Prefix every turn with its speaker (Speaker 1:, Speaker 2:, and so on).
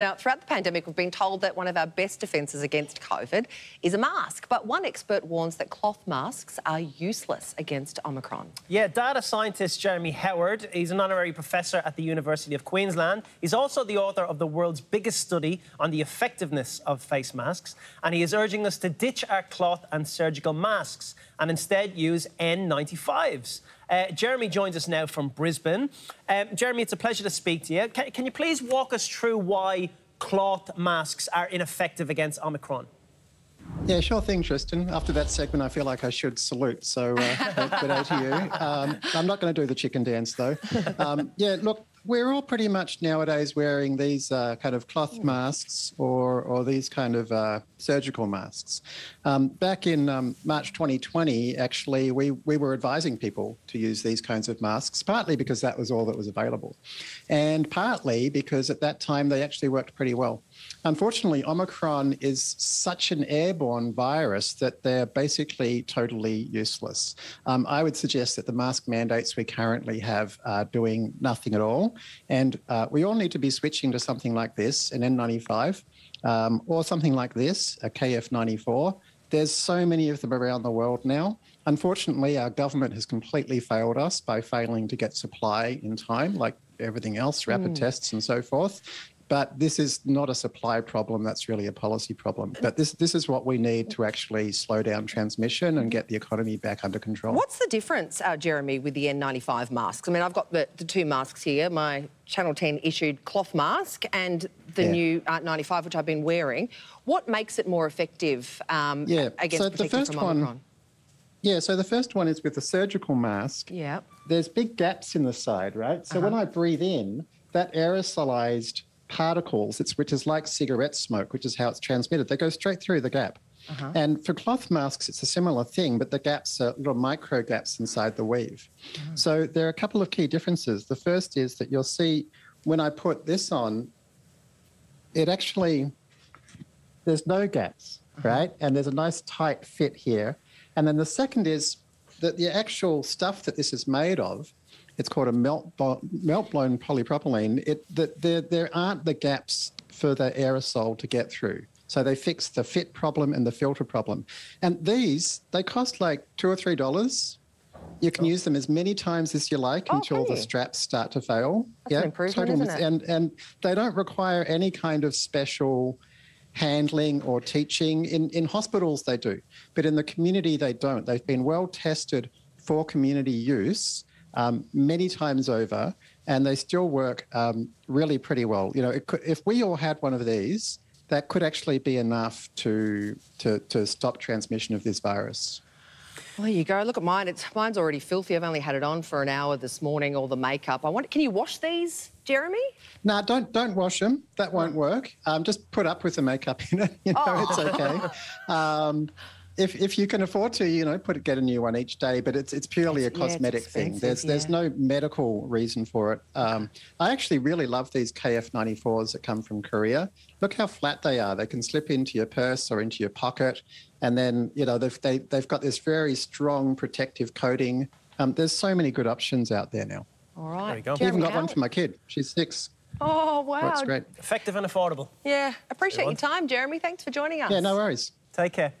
Speaker 1: Now, throughout the pandemic, we've been told that one of our best defences against COVID is a mask. But one expert warns that cloth masks are useless against Omicron.
Speaker 2: Yeah, data scientist Jeremy Howard, he's an honorary professor at the University of Queensland. He's also the author of the world's biggest study on the effectiveness of face masks. And he is urging us to ditch our cloth and surgical masks and instead use N95s. Uh, Jeremy joins us now from Brisbane. Um, Jeremy, it's a pleasure to speak to you. Can, can you please walk us through why cloth masks are ineffective against Omicron?
Speaker 3: Yeah, sure thing, Tristan. After that segment, I feel like I should salute. So, uh, good day to you. Um, I'm not going to do the chicken dance, though. Um, yeah, look, we're all pretty much nowadays wearing these uh, kind of cloth masks or, or these kind of uh, surgical masks. Um, back in um, March 2020, actually, we, we were advising people to use these kinds of masks, partly because that was all that was available, and partly because at that time they actually worked pretty well. Unfortunately, Omicron is such an airborne virus that they're basically totally useless. Um, I would suggest that the mask mandates we currently have are doing nothing at all. And uh, we all need to be switching to something like this, an N95, um, or something like this, a KF94. There's so many of them around the world now. Unfortunately, our government has completely failed us by failing to get supply in time, like everything else, rapid mm. tests and so forth. But this is not a supply problem. That's really a policy problem. But this this is what we need to actually slow down transmission and get the economy back under control.
Speaker 1: What's the difference, uh, Jeremy, with the N95 masks? I mean, I've got the, the two masks here. My Channel 10 issued cloth mask and the yeah. new uh, 95, which I've been wearing. What makes it more effective um, yeah. against so the first from Omicron? One,
Speaker 3: yeah, so the first one is with the surgical mask.
Speaker 1: Yeah.
Speaker 3: There's big gaps in the side, right? So uh -huh. when I breathe in, that aerosolized particles, it's, which is like cigarette smoke, which is how it's transmitted. They go straight through the gap. Uh-huh. And for cloth masks, it's a similar thing, but the gaps are little micro gaps inside the weave. Uh-huh. So there are a couple of key differences. The first is that you'll see when I put this on, it actually, there's no gaps, uh-huh. right? And there's a nice tight fit here. And then the second is that the actual stuff that this is made of it's called a melt, melt blown polypropylene. It, the, the, there aren't the gaps for the aerosol to get through. So they fix the fit problem and the filter problem. And these, they cost like two or three dollars. You can oh. use them as many times as you like oh, until the straps start to fail.
Speaker 1: That's yeah, an improvement, isn't it?
Speaker 3: And and they don't require any kind of special handling or teaching. In in hospitals they do, but in the community they don't. They've been well tested for community use um, many times over, and they still work um, really pretty well. You know, could, if we all had one of these, that could actually be enough to, to, to stop transmission of this virus.
Speaker 1: Well, there you go. Look at mine. It's mine's already filthy. I've only had it on for an hour this morning. All the makeup. I want. Can you wash these, Jeremy?
Speaker 3: No, don't don't wash them. That won't work. Um, just put up with the makeup in it. You know, oh. it's okay. Um, if, if you can afford to, you know, put get a new one each day, but it's it's purely it's, a cosmetic yeah, thing. There's yeah. there's no medical reason for it. Um, I actually really love these KF94s that come from Korea. Look how flat they are. They can slip into your purse or into your pocket, and then you know they've they, they've got this very strong protective coating. Um, there's so many good options out there now.
Speaker 1: All right, there
Speaker 2: you go.
Speaker 3: I even got one for my kid. She's six.
Speaker 1: Oh wow,
Speaker 3: that's great.
Speaker 2: Effective and affordable.
Speaker 1: Yeah, appreciate your time, Jeremy. Thanks for joining us.
Speaker 3: Yeah, no worries.
Speaker 2: Take care.